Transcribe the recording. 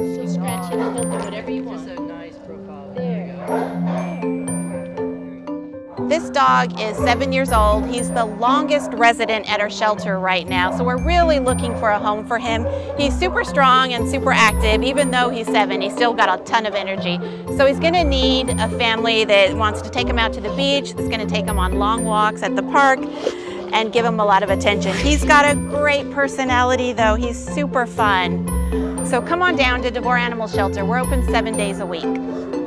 She'll scratch it, he'll do whatever you want. Just a nice profile. There. This dog is seven years old. He's the longest resident at our shelter right now, so we're really looking for a home for him. He's super strong and super active. Even though he's seven, he's still got a ton of energy. So he's gonna need a family that wants to take him out to the beach, that's gonna take him on long walks at the park, and give him a lot of attention. He's got a great personality though. He's super fun. So come on down to Devore Animal Shelter. We're open seven days a week.